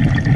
you